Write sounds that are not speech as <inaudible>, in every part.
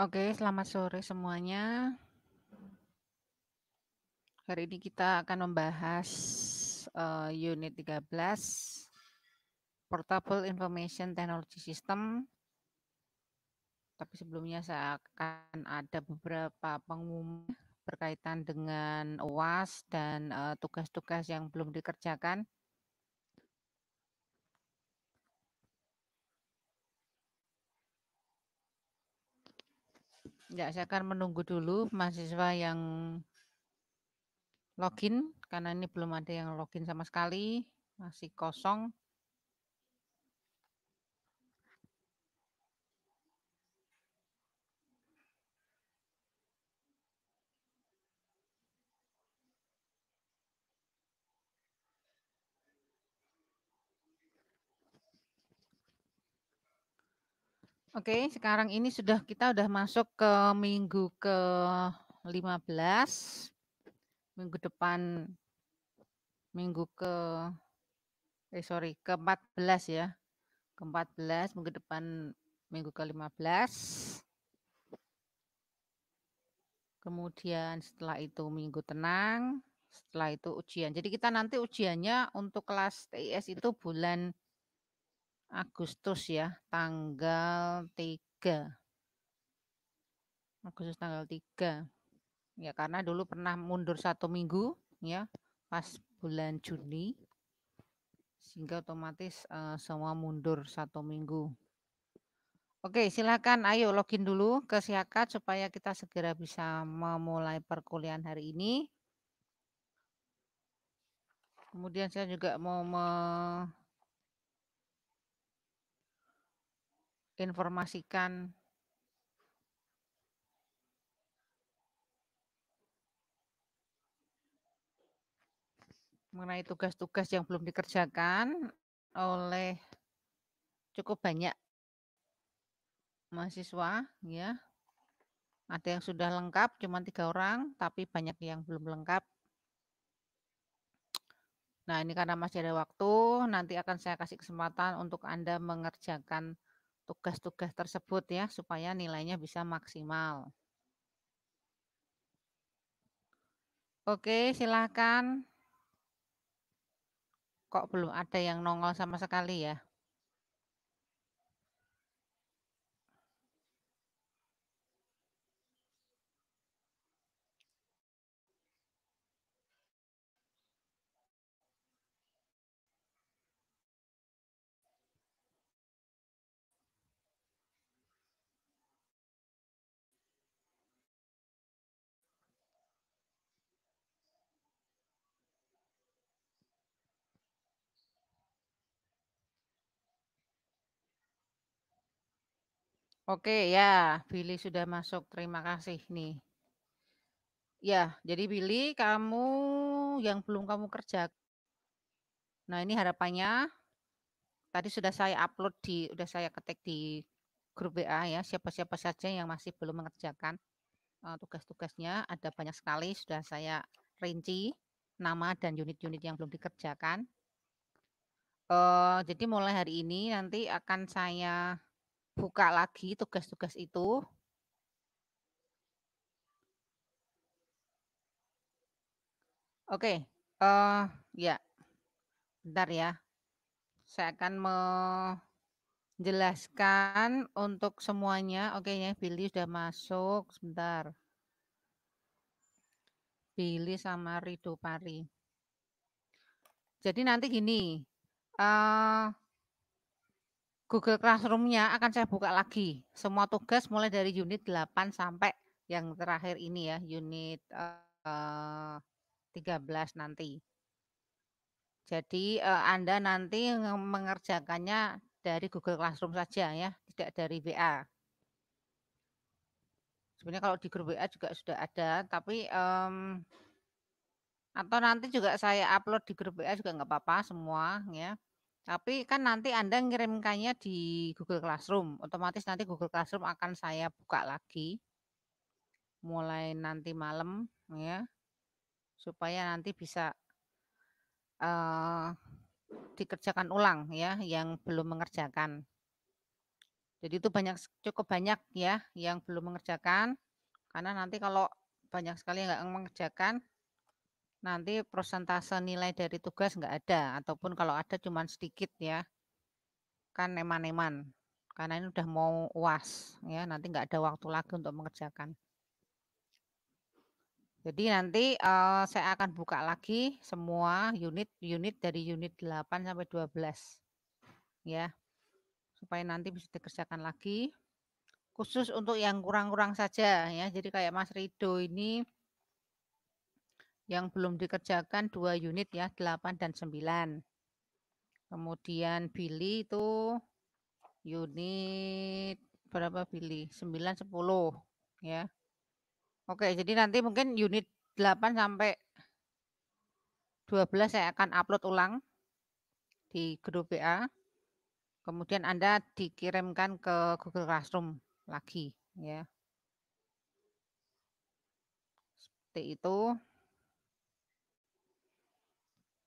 Oke, selamat sore semuanya. Hari ini kita akan membahas uh, unit 13 Portable Information Technology System. Tapi sebelumnya saya akan ada beberapa pengumuman berkaitan dengan UAS dan eh, tugas-tugas uh, yang belum dikerjakan. Ya, saya akan menunggu dulu mahasiswa yang login karena ini belum ada yang login sama sekali, masih kosong. Oke, sekarang ini sudah kita sudah masuk ke minggu ke-15. Minggu depan minggu ke eh sorry, ke-14 ya. Ke-14 minggu depan minggu ke-15. Kemudian setelah itu minggu tenang, setelah itu ujian. Jadi kita nanti ujiannya untuk kelas TIS itu bulan Agustus ya, tanggal 3. Agustus tanggal 3. Ya, karena dulu pernah mundur satu minggu ya, pas bulan Juni. Sehingga otomatis uh, semua mundur satu minggu. Oke, silakan ayo login dulu ke Siakat supaya kita segera bisa memulai perkuliahan hari ini. Kemudian saya juga mau informasikan. Mengenai tugas-tugas yang belum dikerjakan oleh cukup banyak mahasiswa ya. Ada yang sudah lengkap cuma tiga orang tapi banyak yang belum lengkap. Nah ini karena masih ada waktu nanti akan saya kasih kesempatan untuk anda mengerjakan tugas-tugas tersebut ya supaya nilainya bisa maksimal. Oke, silakan. Kok belum ada yang nongol sama sekali ya? Oke ya, Billy sudah masuk. Terima kasih nih. Ya, jadi Billy, kamu yang belum kamu kerja. Nah, ini harapannya tadi sudah saya upload di sudah saya ketik di grup WA ya, siapa-siapa saja yang masih belum mengerjakan uh, tugas-tugasnya, ada banyak sekali sudah saya rinci nama dan unit-unit yang belum dikerjakan. Uh, jadi mulai hari ini nanti akan saya buka lagi tugas-tugas itu. Oke, uh, ya, bentar ya. Saya akan menjelaskan untuk semuanya. Oke ya, Billy sudah masuk. Sebentar. Billy sama Rido Pari. Jadi nanti gini, uh, Google Classroom-nya akan saya buka lagi. Semua tugas mulai dari unit 8 sampai yang terakhir ini ya, unit uh, eh, 13 nanti. Jadi uh, Anda nanti mengerjakannya dari Google Classroom saja ya, tidak dari WA. Sebenarnya kalau di grup WA juga sudah ada, tapi um, atau nanti juga saya upload di grup WA juga nggak apa-apa semua ya. Tapi kan nanti Anda ngirimkannya di Google Classroom, otomatis nanti Google Classroom akan saya buka lagi. Mulai nanti malam ya. Supaya nanti bisa uh, dikerjakan ulang ya yang belum mengerjakan. Jadi itu banyak cukup banyak ya yang belum mengerjakan. Karena nanti kalau banyak sekali yang nggak mengerjakan, nanti persentase nilai dari tugas nggak ada. Ataupun kalau ada cuma sedikit ya. Kan eman-eman. Karena ini udah mau uas ya, nanti nggak ada waktu lagi untuk mengerjakan. Jadi nanti uh, saya akan buka lagi semua unit-unit dari unit 8 sampai 12. Ya. Supaya nanti bisa dikerjakan lagi. Khusus untuk yang kurang-kurang saja ya. Jadi kayak Mas Rido ini yang belum dikerjakan dua unit ya, 8 dan 9. Kemudian Billy itu unit berapa Billy? 9 10 ya. Oke, jadi nanti mungkin unit 8 sampai 12 saya akan upload ulang di grup WA. Kemudian Anda dikirimkan ke Google Classroom lagi ya. Seperti itu.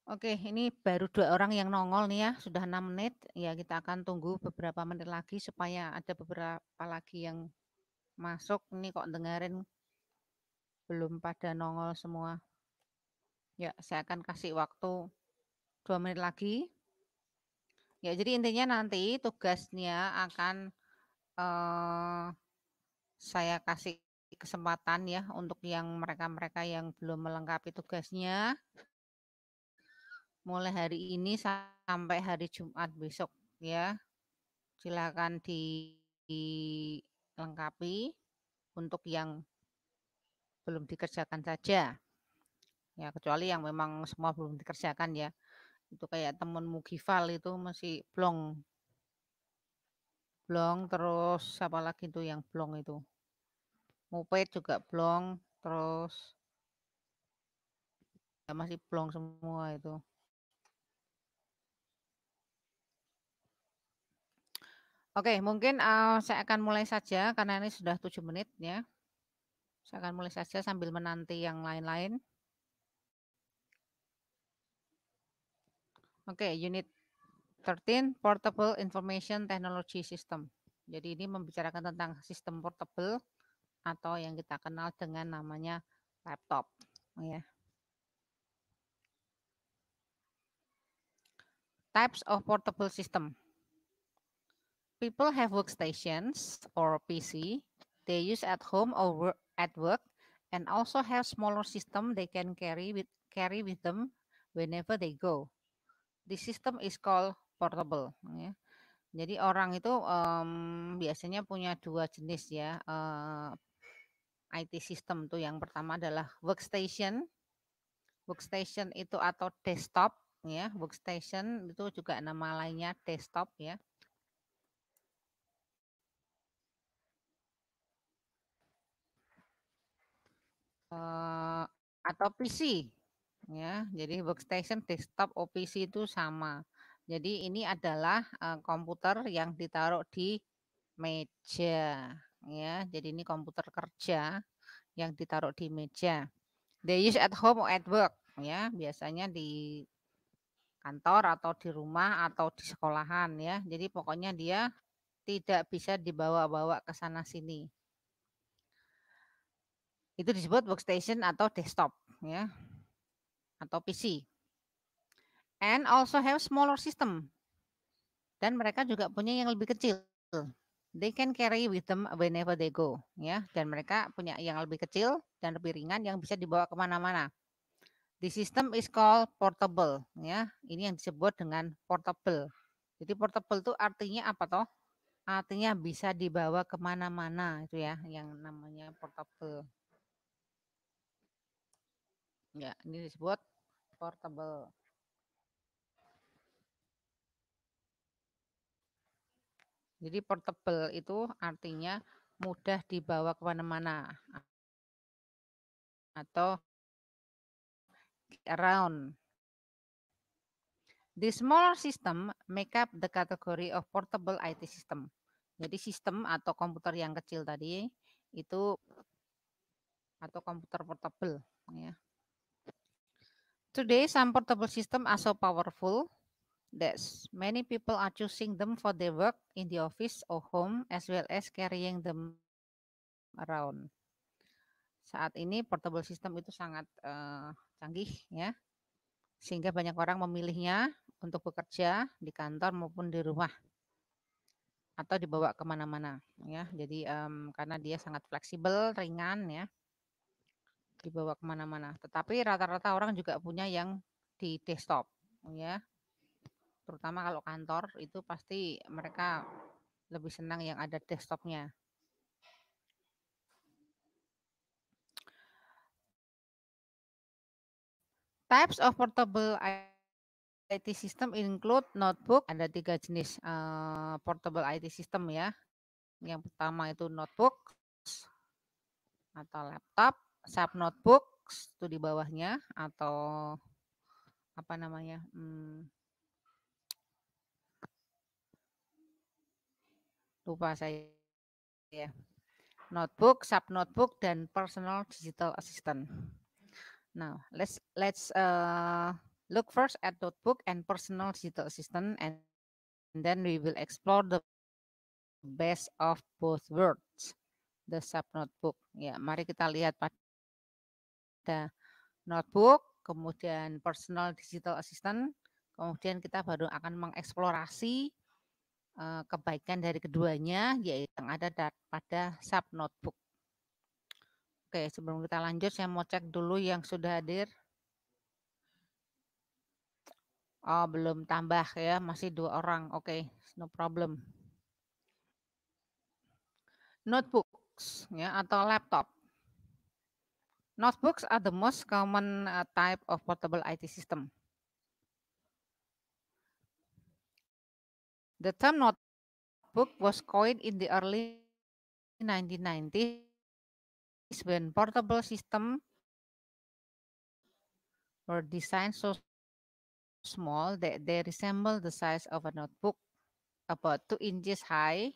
Oke, ini baru dua orang yang nongol nih ya, sudah enam menit. Ya, kita akan tunggu beberapa menit lagi supaya ada beberapa lagi yang masuk. Ini kok dengerin belum pada nongol semua. Ya, saya akan kasih waktu dua menit lagi. Ya, jadi intinya nanti tugasnya akan eh, saya kasih kesempatan ya untuk yang mereka-mereka yang belum melengkapi tugasnya. Mulai hari ini sampai hari Jumat besok ya. Silakan dilengkapi untuk yang belum dikerjakan saja. Ya, kecuali yang memang semua belum dikerjakan ya. Itu kayak temen Mugifal itu masih blong. Blong terus apa lagi itu yang blong itu. Mupet juga blong terus ya masih blong semua itu. Oke, mungkin uh, saya akan mulai saja karena ini sudah tujuh menit ya. Saya akan mulai saja sambil menanti yang lain-lain. Oke, unit 13 Portable Information Technology System. Jadi ini membicarakan tentang sistem portable atau yang kita kenal dengan namanya laptop, ya. Types of portable system. People have workstations or PC they use at home or at work and also have smaller system they can carry with carry with them whenever they go. The system is called portable. Ya. Jadi orang itu um, biasanya punya dua jenis ya uh, eh, IT system tuh. Yang pertama adalah workstation. Workstation itu atau desktop ya. Workstation itu juga nama lainnya desktop ya. Uh, atau PC ya. Jadi workstation, desktop, OPC itu sama. Jadi ini adalah uh, komputer yang ditaruh di meja ya. Jadi ini komputer kerja yang ditaruh di meja. They use at home or at work ya. Biasanya di kantor atau di rumah atau di sekolahan ya. Jadi pokoknya dia tidak bisa dibawa-bawa ke sana sini. Itu disebut workstation atau desktop ya. Atau PC. And also have smaller system. Dan mereka juga punya yang lebih kecil. They can carry with them whenever they go. Ya, dan mereka punya yang lebih kecil dan lebih ringan yang bisa dibawa ke mana-mana. The system is called portable. Ya, ini yang disebut dengan portable. Jadi portable itu artinya apa toh? Artinya bisa dibawa ke mana-mana itu ya, yang namanya portable. Ya, ini disebut portable. Jadi portable itu artinya mudah dibawa ke mana-mana atau around. The smaller system make up the category of portable IT system. Jadi sistem atau komputer yang kecil tadi itu atau komputer portable ya. Today, some portable system are so powerful that many people are choosing them for their work in the office or home as well as carrying them around. Saat ini portable system itu sangat uh, canggih ya. Sehingga banyak orang memilihnya untuk bekerja di kantor maupun di rumah atau dibawa ke mana-mana ya. Jadi um, karena dia sangat fleksibel, ringan ya, dibawa ke mana-mana. Tetapi rata-rata orang juga punya yang di desktop ya terutama kalau kantor itu pasti mereka lebih senang yang ada desktopnya. Types of portable IT system include notebook. Ada tiga jenis uh, portable IT system ya. Yang pertama itu notebook atau laptop, sub notebook itu di bawahnya atau apa namanya? Hmm, lupa saya ya. Notebook, sub notebook dan personal digital assistant. Now, let's let's uh, look first at notebook and personal digital assistant and then we will explore the best of both worlds. The sub notebook. Ya, mari kita lihat pada notebook, kemudian personal digital assistant, kemudian kita baru akan mengeksplorasi Eh, kebaikan dari keduanya yaitu yang ada pada sub notebook. Oke, sebelum kita lanjut saya mau cek dulu yang sudah hadir. Oh, belum tambah ya, masih dua orang. Oke, no problem. Notebooks ya atau laptop. Notebooks are the most common uh, type of portable IT system. The term notebook was coined in the early 1990s when portable systems were designed so small that they resemble the size of a notebook, about 2 inches high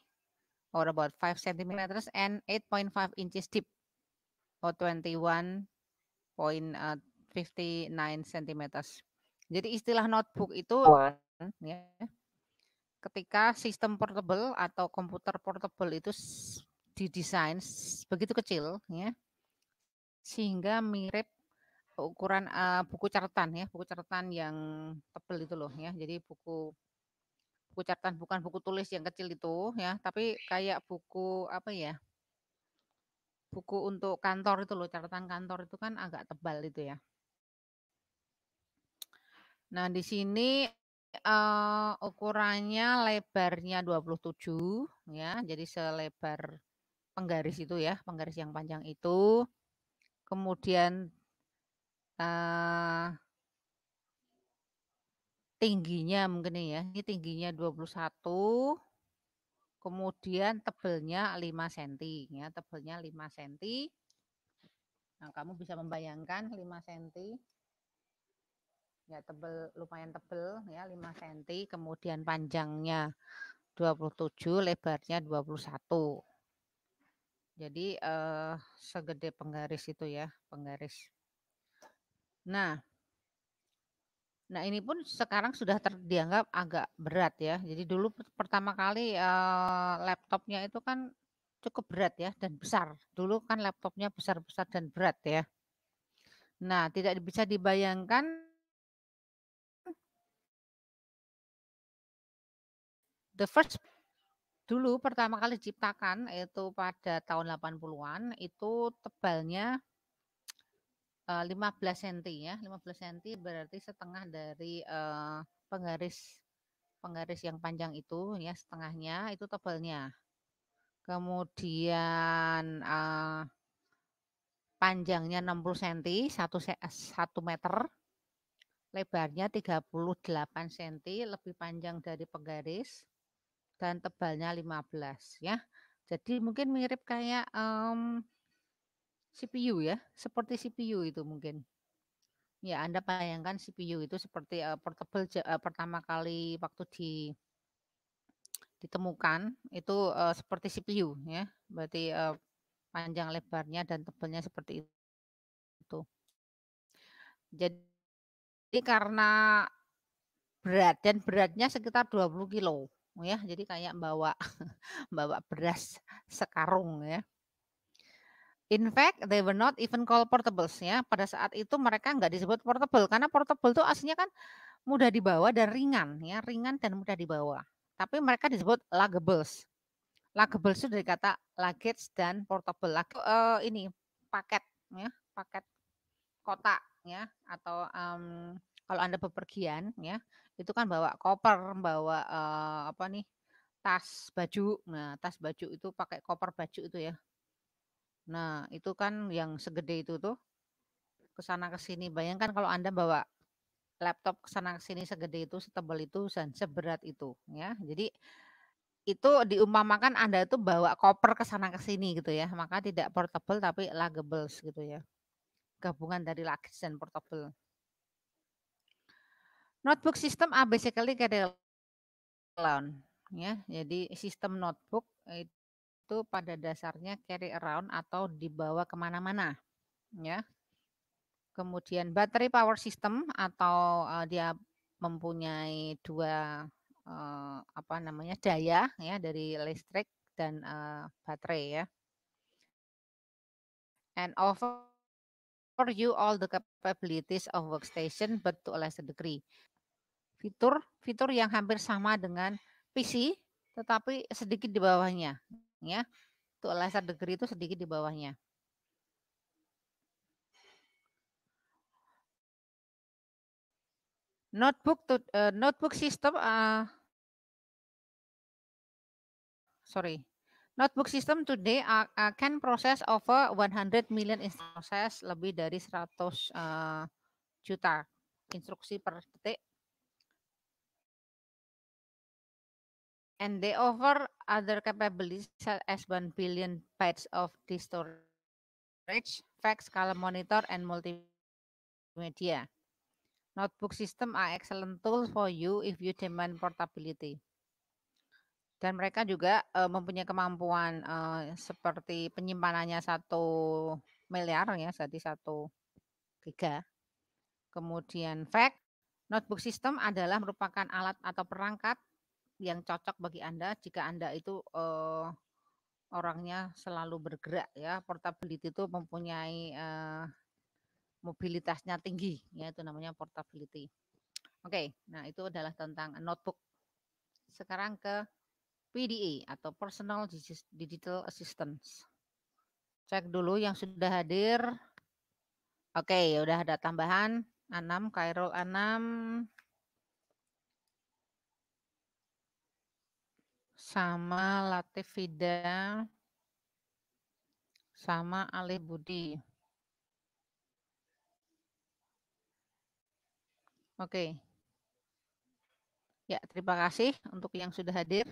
or about 5 centimeters and 8.5 inches deep or 21.59 centimeters. Jadi istilah notebook itu ya, ketika sistem portable atau komputer portable itu didesain begitu kecil ya sehingga mirip ukuran uh, buku catatan ya buku catatan yang tebel itu loh ya jadi buku buku catatan bukan buku tulis yang kecil itu ya tapi kayak buku apa ya buku untuk kantor itu loh catatan kantor itu kan agak tebal itu ya nah di sini uh, ukurannya lebarnya 27 ya, jadi selebar penggaris itu ya, penggaris yang panjang itu. Kemudian uh, tingginya mungkin ya, ini tingginya 21 kemudian tebelnya 5 cm ya, tebelnya 5 cm. Nah, kamu bisa membayangkan 5 cm ya tebel lumayan tebel ya 5 cm kemudian panjangnya 27 lebarnya 21 jadi eh, segede penggaris itu ya penggaris. Nah nah ini pun sekarang sudah terdianggap agak berat ya. Jadi dulu pertama kali laptopnya itu kan cukup berat ya dan besar. Dulu kan laptopnya besar-besar dan berat ya. Nah tidak bisa dibayangkan the first dulu pertama kali diciptakan itu pada tahun 80-an itu tebalnya 15 cm ya. 15 cm berarti setengah dari uh, penggaris penggaris yang panjang itu ya, setengahnya itu tebalnya. Kemudian uh, panjangnya 60 cm, 1 1 meter. Lebarnya 38 cm, lebih panjang dari penggaris dan tebalnya 15 ya. Jadi mungkin mirip kayak um, CPU ya, seperti CPU itu mungkin. Ya, Anda bayangkan CPU itu seperti uh, portable uh, pertama kali waktu di ditemukan itu uh, seperti CPU ya. Berarti uh, panjang lebarnya dan tebalnya seperti itu. Jadi karena berat dan beratnya sekitar 20 kilo ya. Jadi kayak bawa <laughs> bawa beras sekarung ya. In fact, they were not even called portables ya. Pada saat itu mereka nggak disebut portable karena portable itu aslinya kan mudah dibawa dan ringan ya, ringan dan mudah dibawa. Tapi mereka disebut luggables. Luggables itu dari kata luggage dan portable. Lug, uh, ini paket ya, paket kotak ya atau um, kalau Anda bepergian ya, itu kan bawa koper, bawa uh, apa nih? tas baju. Nah, tas baju itu pakai koper baju itu ya. Nah, itu kan yang segede itu tuh ke sana ke sini. Bayangkan kalau Anda bawa laptop ke sana ke sini segede itu, setebal itu dan seberat itu ya. Jadi itu diumpamakan Anda itu bawa koper ke sana ke sini gitu ya. Maka tidak portable tapi luggables gitu ya. Gabungan dari luggage dan portable. Notebook system basically carry around ya. Jadi sistem notebook itu itu pada dasarnya carry around atau dibawa ke mana-mana, ya. Kemudian battery power system atau uh, dia mempunyai dua uh, apa namanya daya ya dari listrik dan uh, baterai ya. And offer you all the capabilities of workstation but to a lesser degree. Fitur fitur yang hampir sama dengan PC tetapi sedikit di bawahnya ya. Untuk lesser degree itu sedikit di bawahnya. Notebook to, uh, notebook system uh, sorry. Notebook system today uh, uh, can process over 100 million process lebih dari 100 uh, juta instruksi per detik and they offer other capabilities such as 1 billion bytes of disk storage, fax, color monitor, and multimedia. Notebook system are excellent tools for you if you demand portability. Dan mereka juga uh, mempunyai kemampuan uh, seperti penyimpanannya satu miliar ya, jadi satu giga. Kemudian fax, notebook system adalah merupakan alat atau perangkat yang cocok bagi Anda jika Anda itu uh, orangnya selalu bergerak ya. Portability itu mempunyai uh, mobilitasnya tinggi ya itu namanya portability. Oke, okay, nah itu adalah tentang notebook. Sekarang ke PDA atau Personal Digital Assistance. Cek dulu yang sudah hadir. Oke, okay, udah ada tambahan 6, Kairul 6, sama Latif Fida sama Ali Budi. Oke. Ya, terima kasih untuk yang sudah hadir.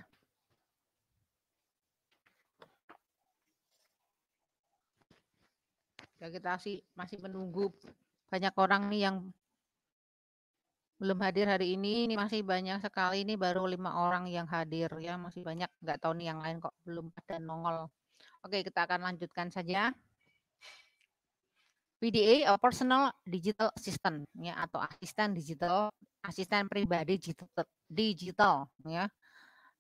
Ya, kita masih masih menunggu banyak orang nih yang belum hadir hari ini. Ini masih banyak sekali. Ini baru lima orang yang hadir ya. Masih banyak. Nggak tahu nih yang lain kok belum ada nongol. Oke, kita akan lanjutkan saja. PDA atau Personal Digital Assistant ya atau asisten digital, asisten pribadi digital, digital ya.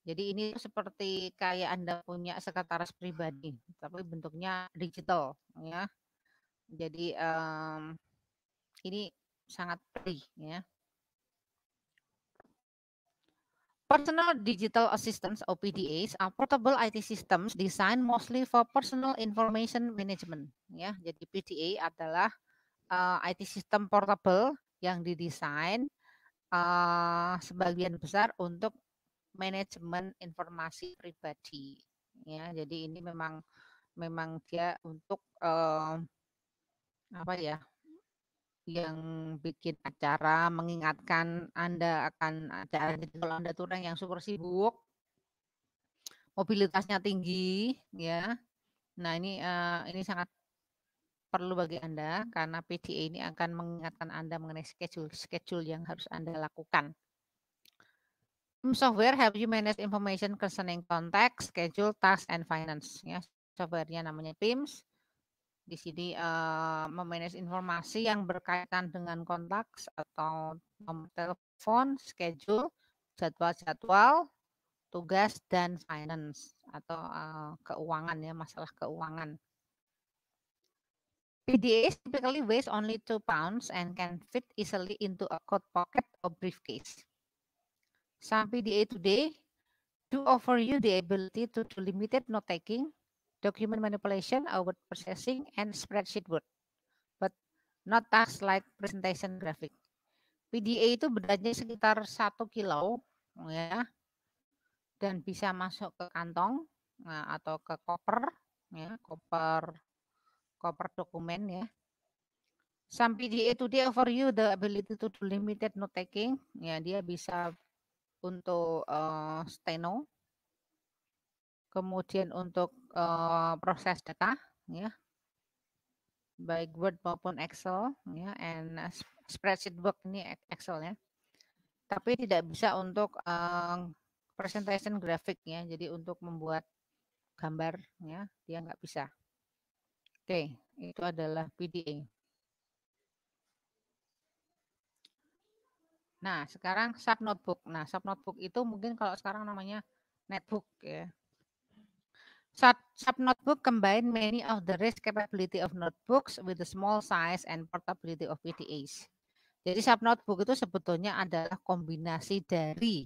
Jadi ini seperti kayak Anda punya sekretaris pribadi, tapi bentuknya digital ya. Jadi um, ini sangat free ya. Personal Digital Assistants (OPDAs) are portable IT systems designed mostly for personal information management. Ya, jadi PDA adalah uh, eh, IT system portable yang didesain uh, sebagian besar untuk manajemen informasi pribadi. Ya, jadi ini memang memang dia untuk uh, apa ya yang bikin acara mengingatkan Anda akan acara kalau Anda tuh orang yang super sibuk, mobilitasnya tinggi, ya. Nah ini uh, ini sangat perlu bagi Anda karena PDA ini akan mengingatkan Anda mengenai schedule schedule yang harus Anda lakukan. Software help you manage information concerning contact, schedule, task, and finance. Ya, softwarenya namanya PIMS Di sini uh, memanage informasi yang berkaitan dengan kontak atau nomor telepon, schedule, jadwal-jadwal, tugas dan finance atau uh, keuangan ya, masalah keuangan. PDA typically weighs only 2 pounds and can fit easily into a coat pocket or briefcase. Some PDA today do offer you the ability to do limited note-taking, document manipulation, word processing, and spreadsheet work, but not tasks like presentation graphic. PDA itu beratnya sekitar 1 kilo ya dan bisa masuk ke kantong nah, atau ke koper ya koper koper dokumen ya. Some PDA today offer you the ability to do limited note taking. Ya, dia bisa untuk uh, steno. Kemudian untuk uh, proses data ya. Baik Word maupun Excel ya and spreadsheet work ini Excel ya. Tapi tidak bisa untuk uh, presentation grafik ya. Jadi untuk membuat gambar ya, dia nggak bisa. Oke, itu adalah PDA. Nah, sekarang sub notebook. Nah, sub notebook itu mungkin kalau sekarang namanya netbook ya. Sub, notebook combine many of the rich capability of notebooks with the small size and portability of PDAs. Jadi sub notebook itu sebetulnya adalah kombinasi dari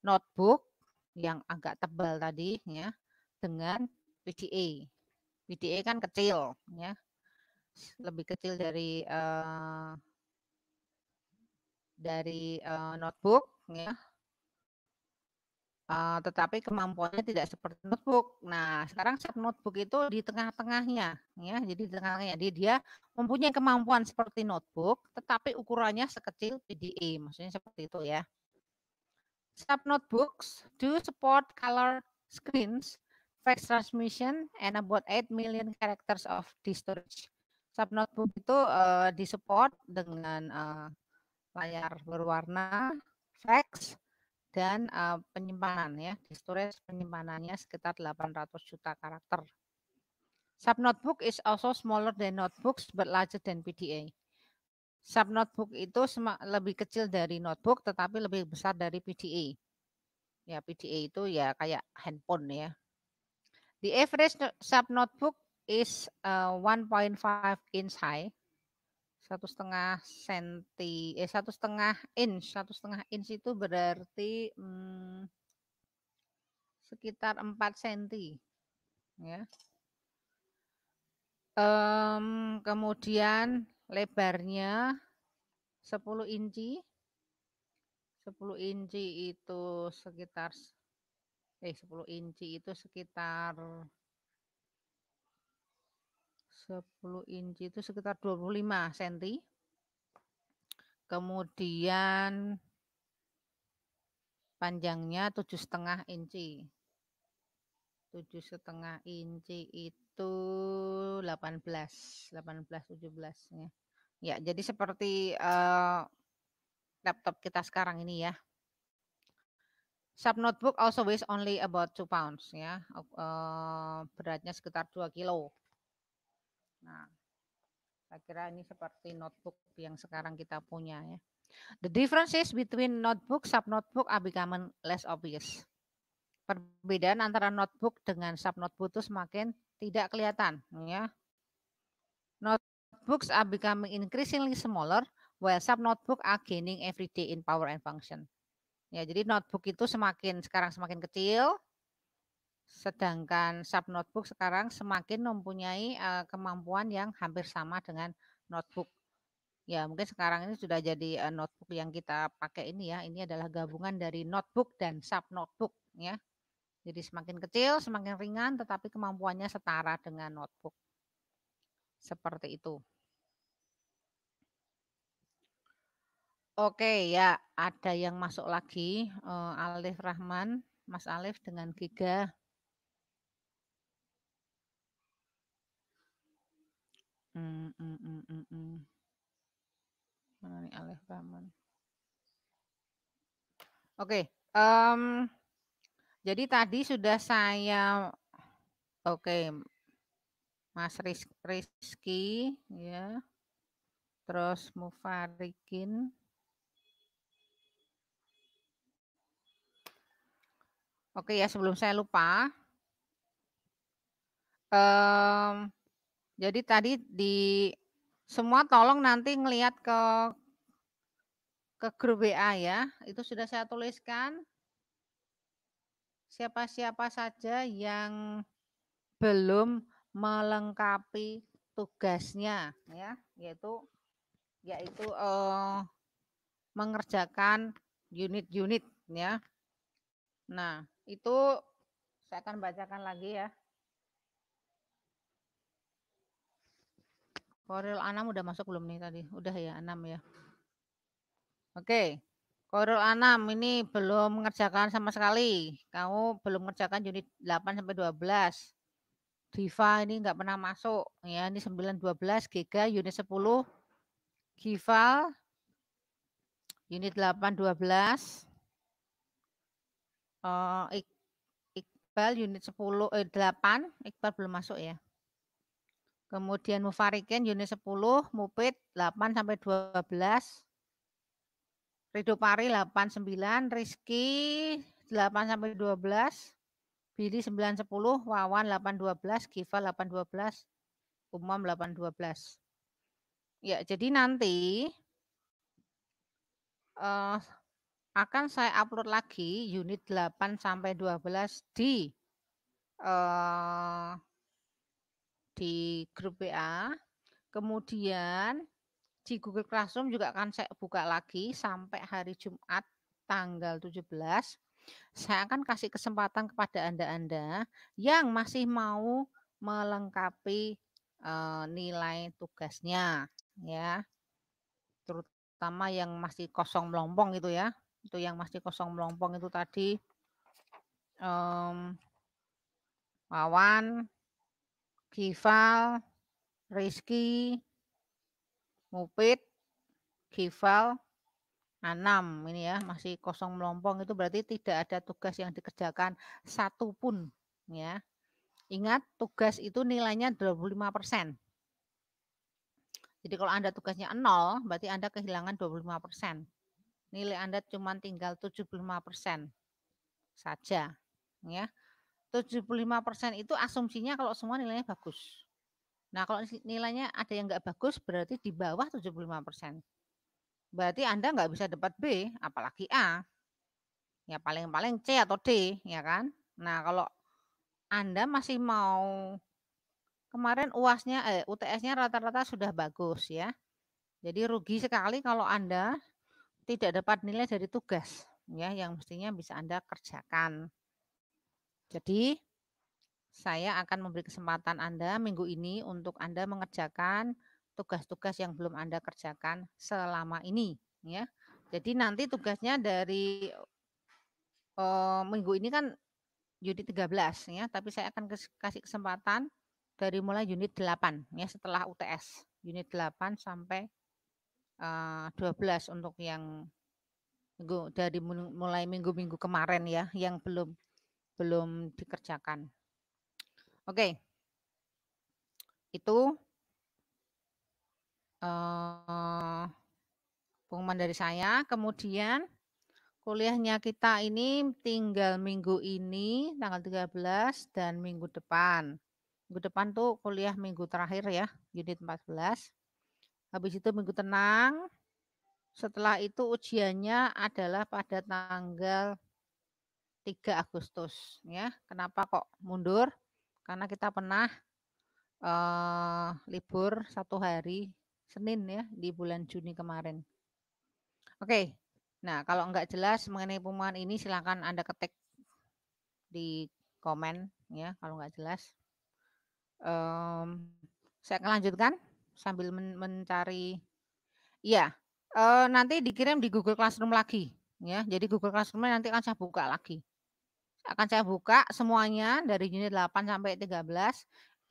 notebook yang agak tebal tadi ya dengan PDA. VDA kan kecil ya lebih kecil dari uh, dari uh, notebook ya uh, tetapi kemampuannya tidak seperti notebook. Nah, sekarang sub notebook itu di tengah-tengahnya, ya. Jadi di tengahnya dia, dia mempunyai kemampuan seperti notebook, tetapi ukurannya sekecil PDA, maksudnya seperti itu ya. Sub notebooks do support color screens fax transmission and about 8 million characters of storage. Subnotebook itu uh, disupport dengan uh, layar berwarna, fax, dan uh, penyimpanan ya. Di storage penyimpanannya sekitar 800 juta karakter. Subnotebook is also smaller than notebooks but larger than PDA. Subnotebook itu lebih kecil dari notebook tetapi lebih besar dari PDA. Ya, PDA itu ya kayak handphone ya. The average sub notebook is uh, 1.5 inch high, satu setengah senti, eh satu setengah inch, satu setengah inch itu berarti hmm, sekitar 4 senti, ya. Um, kemudian lebarnya 10 inci, 10 inci itu sekitar eh 10 inci itu sekitar 10 inci itu sekitar 25 cm. Kemudian panjangnya tujuh setengah inci. Tujuh setengah inci itu 18, 18, 17 ya. Ya, jadi seperti uh, laptop kita sekarang ini ya. Sub notebook also weighs only about 2 pounds ya. Uh, beratnya sekitar 2 kilo. Nah, saya kira ini seperti notebook yang sekarang kita punya ya. The differences between notebook, sub notebook are becoming less obvious. Perbedaan antara notebook dengan sub notebook itu semakin tidak kelihatan ya. Notebooks are becoming increasingly smaller while sub notebook are gaining every day in power and function. Ya, jadi notebook itu semakin sekarang semakin kecil, sedangkan sub notebook sekarang semakin mempunyai uh, kemampuan yang hampir sama dengan notebook. Ya, mungkin sekarang ini sudah jadi uh, notebook yang kita pakai ini ya. Ini adalah gabungan dari notebook dan sub notebook ya. Jadi semakin kecil, semakin ringan tetapi kemampuannya setara dengan notebook. Seperti itu. Oke ya, ada yang masuk lagi, uh, Alif Rahman, Mas Alif dengan Giga. Hmm, hmm, hmm, hmm, hmm. Mana Rahman? Oke, um, jadi tadi sudah saya oke, Mas Rizky ya. Terus Mufarikin. Oke ya, sebelum saya lupa. Um, jadi tadi di semua tolong nanti ngelihat ke ke grup WA ya. Itu sudah saya tuliskan. Siapa-siapa saja yang belum melengkapi tugasnya ya, yaitu yaitu uh, mengerjakan unit-unit ya. Nah, itu saya akan bacakan lagi ya. Koril Anam udah masuk belum nih tadi? Udah ya, Anam ya. Oke. Koril Anam ini belum mengerjakan sama sekali. Kamu belum mengerjakan unit 8 sampai 12. Diva ini enggak pernah masuk ya. Ini 9 12 Giga unit 10 Gival unit 8 12 uh, Iqbal unit 10 eh 8 Iqbal belum masuk ya. Kemudian Mufariken unit 10, Mupit 8 sampai 12. Ridho Pari 89, Rizky 8 sampai 12. Billy 910, Wawan 812, Giva 812, Umam 812. Ya, jadi nanti uh, akan saya upload lagi unit 8 sampai 12 di uh, di grup WA. Kemudian di Google Classroom juga akan saya buka lagi sampai hari Jumat tanggal 17 saya akan kasih kesempatan kepada Anda-Anda yang masih mau melengkapi uh, nilai tugasnya ya. Terutama yang masih kosong melompong itu ya. Itu yang masih kosong melompong itu tadi um, Wawan, Gival, Rizky, Mupit, Gival, Anam ini ya masih kosong melompong itu berarti tidak ada tugas yang dikerjakan satupun ya. Ingat tugas itu nilainya 25%. Jadi kalau Anda tugasnya 0 berarti Anda kehilangan 25%. Nilai Anda cuma tinggal 75% saja ya. 75% itu asumsinya kalau semua nilainya bagus. Nah, kalau nilainya ada yang nggak bagus berarti di bawah 75%. Berarti Anda nggak bisa dapat B, apalagi A. Ya paling-paling C atau D, ya kan? Nah, kalau Anda masih mau kemarin UASnya eh UTS-nya rata-rata sudah bagus ya. Jadi rugi sekali kalau Anda tidak dapat nilai dari tugas ya yang mestinya bisa Anda kerjakan. Jadi saya akan memberi kesempatan Anda minggu ini untuk Anda mengerjakan tugas-tugas yang belum Anda kerjakan selama ini ya. Jadi nanti tugasnya dari uh, minggu ini kan unit 13 ya, tapi saya akan kasih kesempatan dari mulai unit 8 ya setelah UTS. Unit 8 sampai uh, 12 untuk yang minggu dari mulai minggu-minggu kemarin ya yang belum belum dikerjakan. Oke. Itu uh, pengumuman dari saya. Kemudian kuliahnya kita ini tinggal minggu ini tanggal 13 dan minggu depan. Minggu depan tuh kuliah minggu terakhir ya, unit 14. Habis itu minggu tenang. Setelah itu ujiannya adalah pada tanggal 3 Agustus ya. Kenapa kok mundur? Karena kita pernah uh, libur satu hari Senin ya di bulan Juni kemarin. Oke, nah kalau enggak jelas mengenai pengumuman ini silakan Anda ketik di komen ya kalau enggak jelas. Um, saya akan lanjutkan sambil men mencari, iya uh, nanti dikirim di Google Classroom lagi ya. Jadi Google Classroom nanti akan saya buka lagi. Akan saya buka semuanya dari unit 8 sampai 13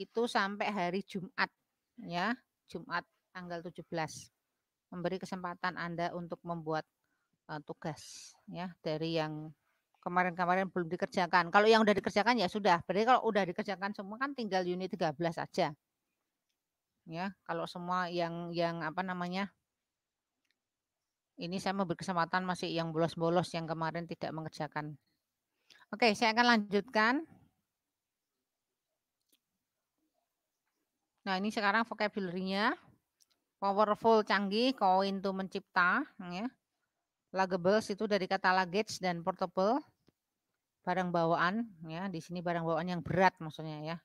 itu sampai hari Jumat ya, Jumat tanggal 17. Memberi kesempatan Anda untuk membuat uh, tugas ya dari yang kemarin-kemarin belum dikerjakan. Kalau yang udah dikerjakan ya sudah. Berarti kalau udah dikerjakan semua kan tinggal unit 13 saja. ya. Kalau semua yang yang apa namanya? Ini saya mau berkesempatan masih yang bolos-bolos yang kemarin tidak mengerjakan. Oke, saya akan lanjutkan. Nah, ini sekarang vocabulary-nya. Powerful, canggih, koin itu mencipta. Ya. Luggables itu dari kata luggage dan portable. Barang bawaan. ya Di sini barang bawaan yang berat maksudnya ya.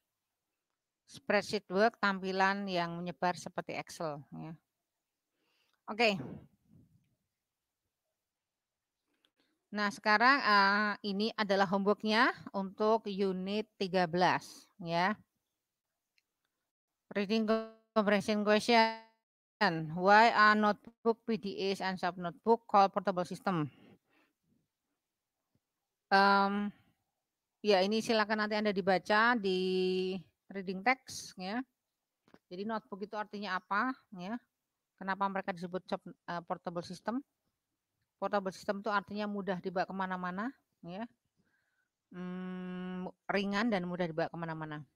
Spreadsheet work, tampilan yang menyebar seperti Excel. Ya. Oke. Nah, sekarang uh, ini adalah homeworknya untuk unit 13. ya. Reading comprehension question. Why are notebook, PDAs, and sub notebook called portable system? Um, ya ini silakan nanti Anda dibaca di reading text ya. Jadi notebook itu artinya apa ya? Kenapa mereka disebut uh, portable system? Portable system itu artinya mudah dibawa ke mana-mana ya. Hmm, ringan dan mudah dibawa ke mana-mana.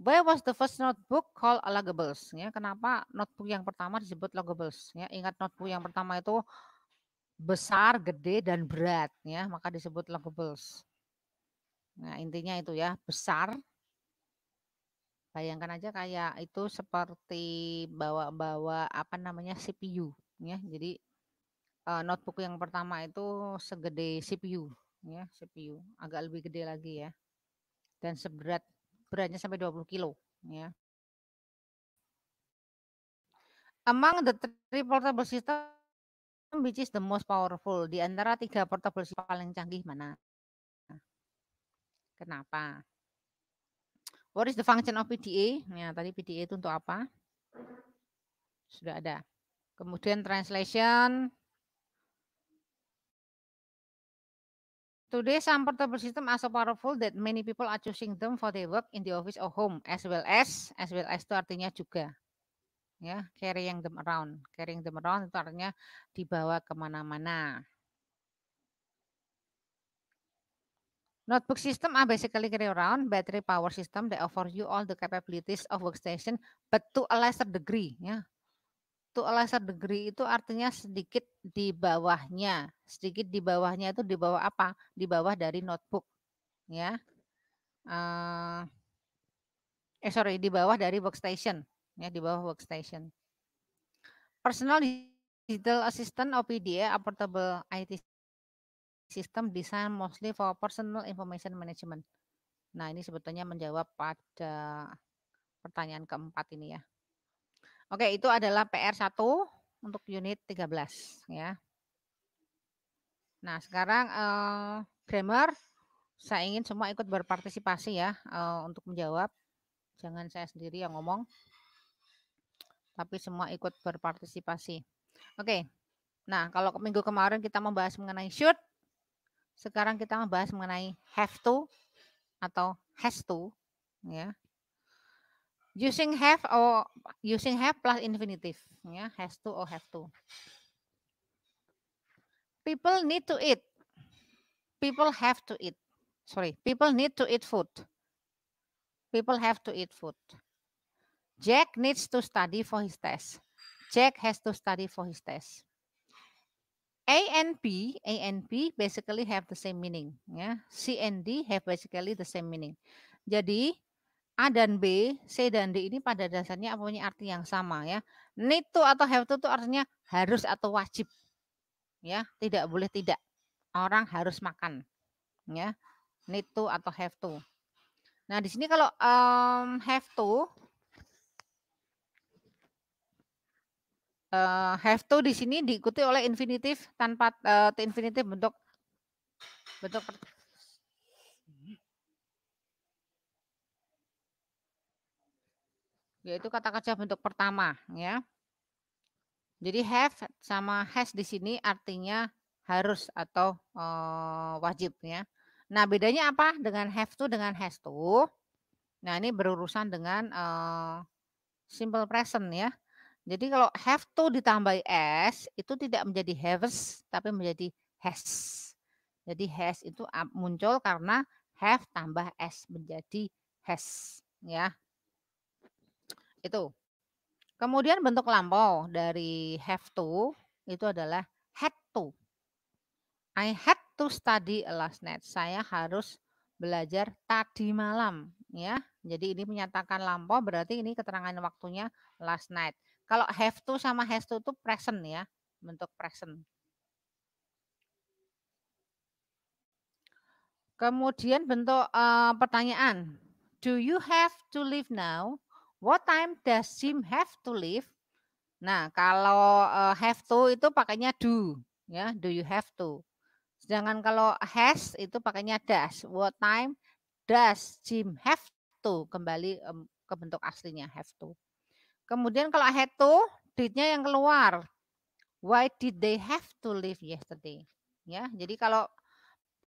Why was the first notebook called Luggables? Ya, kenapa notebook yang pertama disebut Luggables? Ya, ingat notebook yang pertama itu besar, gede, dan berat. Ya, maka disebut Luggables. Nah, intinya itu ya, besar. Bayangkan aja kayak itu seperti bawa-bawa apa namanya CPU. Ya, jadi uh, notebook yang pertama itu segede CPU. Ya, CPU agak lebih gede lagi ya, dan seberat beratnya sampai 20 kilo ya. Among the three portable system which is the most powerful di antara tiga portable system paling canggih mana? Kenapa? What is the function of PDA? Ya, tadi PDA itu untuk apa? Sudah ada. Kemudian translation, Today, some portable system are so powerful that many people are choosing them for their work in the office or home, as well as, as well as itu artinya juga, ya, carrying them around. Carrying them around itu artinya dibawa ke mana-mana. Notebook system are basically carry around battery power system that offer you all the capabilities of workstation, but to a lesser degree. Ya, a lesser degree itu artinya sedikit di bawahnya. Sedikit di bawahnya itu di bawah apa? Di bawah dari notebook. Ya. Uh, eh sorry, di bawah dari workstation. Ya, di bawah workstation. Personal Digital Assistant OPDA, a portable IT system design mostly for personal information management. Nah, ini sebetulnya menjawab pada pertanyaan keempat ini ya. Oke, itu adalah PR1 untuk unit 13 ya. Nah, sekarang uh, grammar saya ingin semua ikut berpartisipasi ya uh, untuk menjawab. Jangan saya sendiri yang ngomong. Tapi semua ikut berpartisipasi. Oke. Nah, kalau minggu kemarin kita membahas mengenai should, sekarang kita membahas mengenai have to atau has to ya. Using have or using have plus infinitive, ya, has to or have to. People need to eat. People have to eat. Sorry, people need to eat food. People have to eat food. Jack needs to study for his test. Jack has to study for his test. A and B, A and B basically have the same meaning. Ya. C and D have basically the same meaning. Jadi A dan B, C dan D ini pada dasarnya punya arti yang sama ya. Need to atau have to itu artinya harus atau wajib. Ya, tidak boleh tidak. Orang harus makan. Ya. Need to atau have to. Nah, di sini kalau um, have to uh, have to di sini diikuti oleh infinitif tanpa uh, infinitif bentuk bentuk yaitu kata kerja bentuk pertama ya. Jadi have sama has di sini artinya harus atau uh, wajib ya. Nah, bedanya apa dengan have to dengan has to? Nah, ini berurusan dengan uh, simple present ya. Jadi kalau have to ditambah s itu tidak menjadi has tapi menjadi has. Jadi has itu muncul karena have tambah s menjadi has ya. Itu. Kemudian bentuk lampau dari have to itu adalah had to. I had to study last night. Saya harus belajar tadi malam ya. Jadi ini menyatakan lampau berarti ini keterangan waktunya last night. Kalau have to sama has to itu present ya, bentuk present. Kemudian bentuk uh, pertanyaan. Do you have to leave now? What time does Jim have to leave? Nah, kalau uh, have to itu pakainya do, ya. Do you have to? Sedangkan kalau has itu pakainya does. What time does Jim have to? Kembali um, ke bentuk aslinya have to. Kemudian kalau had to, did-nya yang keluar. Why did they have to leave yesterday? Ya, jadi kalau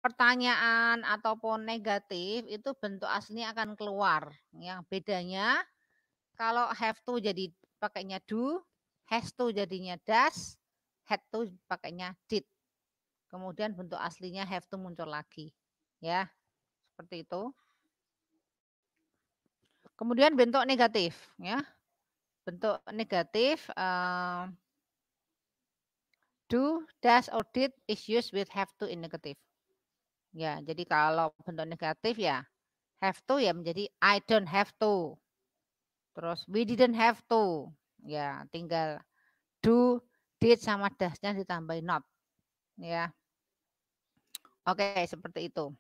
pertanyaan ataupun negatif itu bentuk aslinya akan keluar. Yang bedanya kalau have to jadi pakainya do, has to jadinya does, had to pakainya did. Kemudian bentuk aslinya have to muncul lagi. Ya, seperti itu. Kemudian bentuk negatif, ya. Bentuk negatif uh, do, does, or did is used with have to in negative. Ya, jadi kalau bentuk negatif ya have to ya menjadi I don't have to. Terus we didn't have to. Ya, tinggal do, did sama dasnya ditambahin not. Ya. Oke, seperti itu.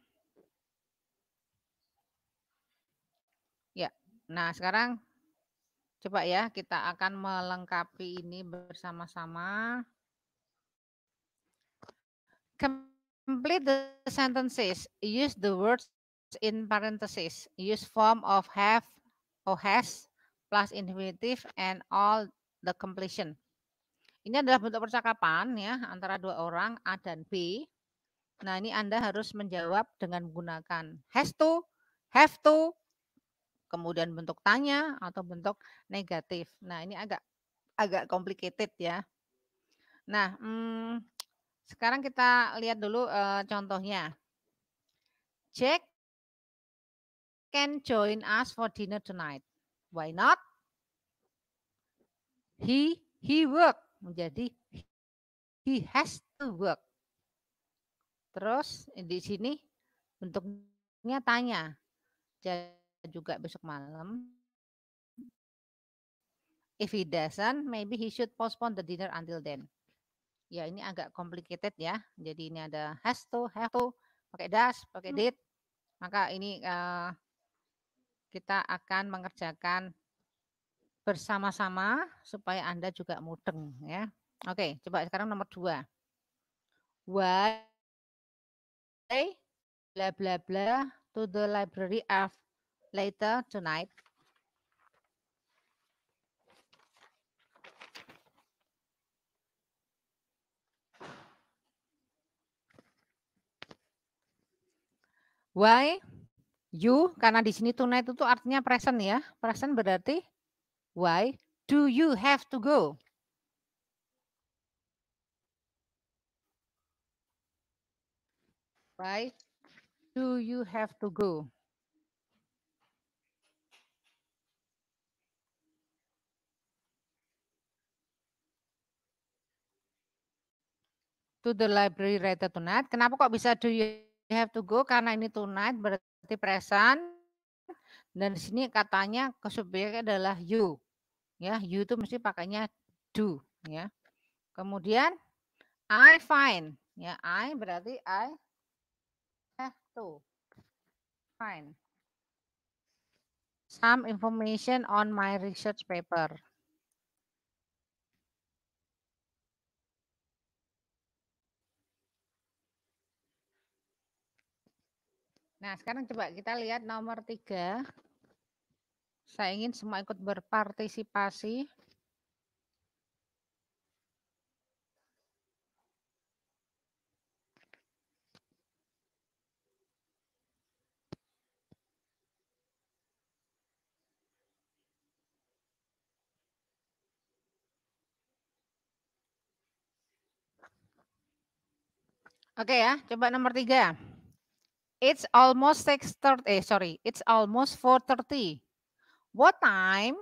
Ya. Nah, sekarang coba ya kita akan melengkapi ini bersama-sama. Complete the sentences. Use the words in parentheses. Use form of have or has plus infinitive and all the completion. Ini adalah bentuk percakapan ya antara dua orang A dan B. Nah, ini Anda harus menjawab dengan menggunakan has to, have to, kemudian bentuk tanya atau bentuk negatif. Nah, ini agak agak complicated ya. Nah, hmm, sekarang kita lihat dulu uh, contohnya. Jack can join us for dinner tonight. Why not? He he work menjadi he has to work. Terus di sini bentuknya tanya. Jadi juga besok malam. If he doesn't, maybe he should postpone the dinner until then. Ya ini agak complicated ya. Jadi ini ada has to, have to, pakai does, pakai hmm. did. Maka ini uh, kita akan mengerjakan bersama-sama supaya Anda juga mudeng ya. Oke, coba sekarang nomor dua. Why bla bla bla to the library of later tonight Why? You, karena di sini tonight itu artinya present ya. Present berarti why do you have to go? Why do you have to go? To the library later tonight. Kenapa kok bisa do you have to go karena ini tonight berarti present dan di sini katanya ke subjeknya adalah you. Ya, you itu mesti pakainya do ya. Kemudian I find ya, I berarti I have to find some information on my research paper. Nah, sekarang coba kita lihat nomor tiga. Saya ingin semua ikut berpartisipasi. Oke ya, coba nomor tiga. It's almost 6.30. Eh, sorry. It's almost 4.30. What time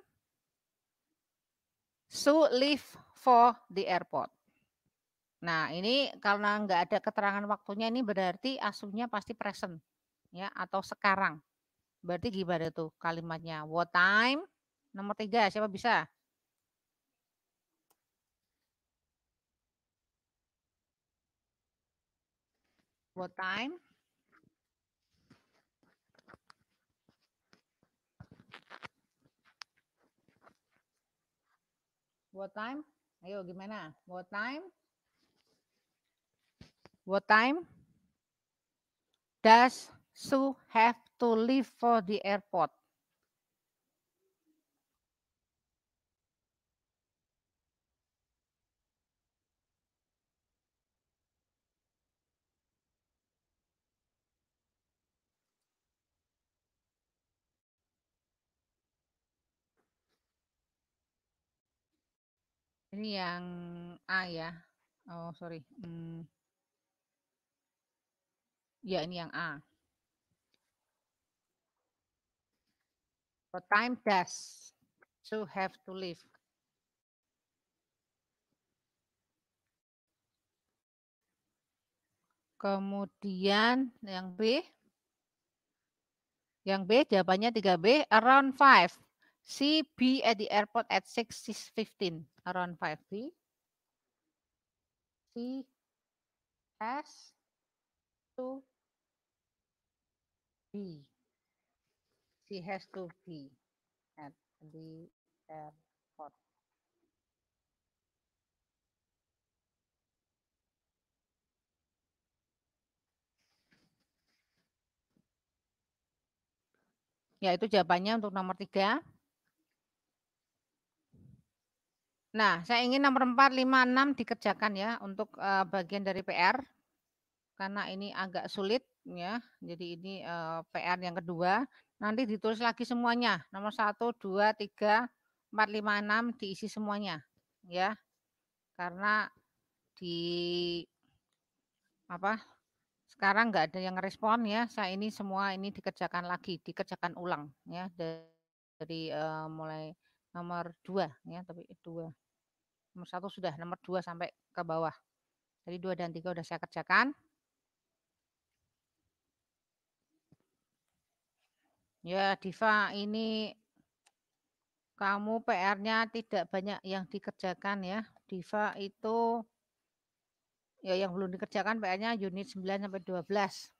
Sue leave for the airport. Nah, ini karena nggak ada keterangan waktunya ini berarti asuhnya pasti present ya atau sekarang. Berarti gimana tuh kalimatnya? What time? Nomor tiga, siapa bisa? What time? What time? Ayo gimana? What time? What time does Sue have to leave for the airport? Ini yang A ya. Oh, sorry. Hmm. Ya, ini yang A. What time does Sue have to leave? Kemudian yang B. Yang B jawabannya 3B, around 5. C, B at the airport at 6.15. Around 5 B. C has to be. She has to be at the airport. Ya, itu jawabannya untuk nomor tiga. Nah, saya ingin nomor 4, 5, 6 dikerjakan ya untuk uh, bagian dari PR. Karena ini agak sulit ya. Jadi ini uh, PR yang kedua. Nanti ditulis lagi semuanya. Nomor 1, 2, 3, 4, 5, 6 diisi semuanya ya. Karena di apa sekarang nggak ada yang respon ya. Saya ini semua ini dikerjakan lagi, dikerjakan ulang ya dari, dari uh, mulai nomor dua ya, tapi dua. Nomor satu sudah, nomor dua sampai ke bawah. Jadi dua dan tiga udah saya kerjakan. Ya, Diva, ini kamu PR-nya tidak banyak yang dikerjakan ya. Diva itu Ya, yang belum dikerjakan PR-nya unit 9 sampai 12.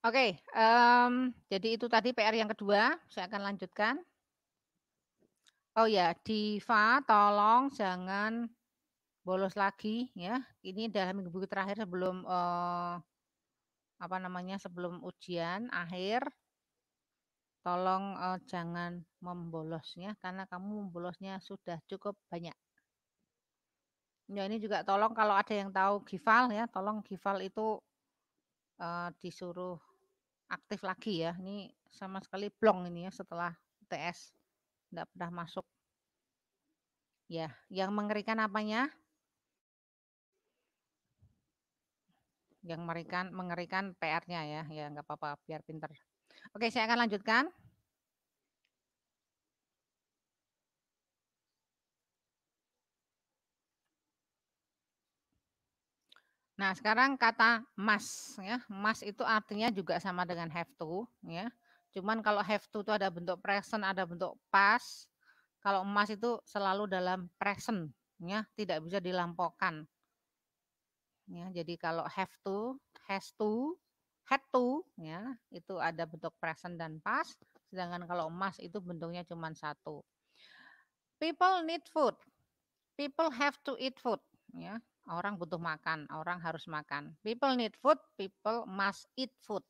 Oke, um, jadi itu tadi PR yang kedua. Saya akan lanjutkan. Oh ya, Diva, tolong jangan bolos lagi ya. Ini dalam minggu-minggu terakhir sebelum uh, apa namanya sebelum ujian akhir tolong uh, jangan membolosnya karena kamu membolosnya sudah cukup banyak. Ya ini juga tolong kalau ada yang tahu Gival ya, tolong Gival itu uh, disuruh aktif lagi ya. Ini sama sekali blong ini ya setelah TS tidak pernah masuk. Ya, yang mengerikan apanya? Yang mengerikan mengerikan PR-nya ya, ya nggak apa-apa biar pinter. Oke, saya akan lanjutkan. Nah, sekarang kata mas ya. Mas itu artinya juga sama dengan have to ya. Cuman kalau have to itu ada bentuk present, ada bentuk past. Kalau mas itu selalu dalam present ya, tidak bisa dilampaukan. Ya, jadi kalau have to, has to, had to ya, itu ada bentuk present dan past. Sedangkan kalau mas itu bentuknya cuma satu. People need food. People have to eat food ya. Orang butuh makan, orang harus makan. People need food, people must eat food.